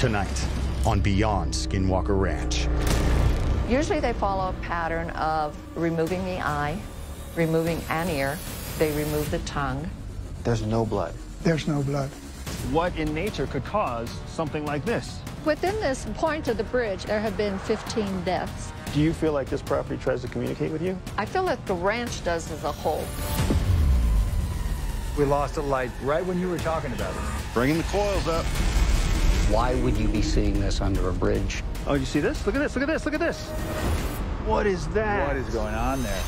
Tonight on Beyond Skinwalker Ranch. Usually they follow a pattern of removing the eye, removing an ear, they remove the tongue. There's no blood. There's no blood. What in nature could cause something like this? Within this point of the bridge, there have been 15 deaths. Do you feel like this property tries to communicate with you? I feel that the ranch does as a whole. We lost a light right when you were talking about it. Bringing the coils up. Why would you be seeing this under a bridge? Oh, you see this? Look at this, look at this, look at this. What is that? What is going on there?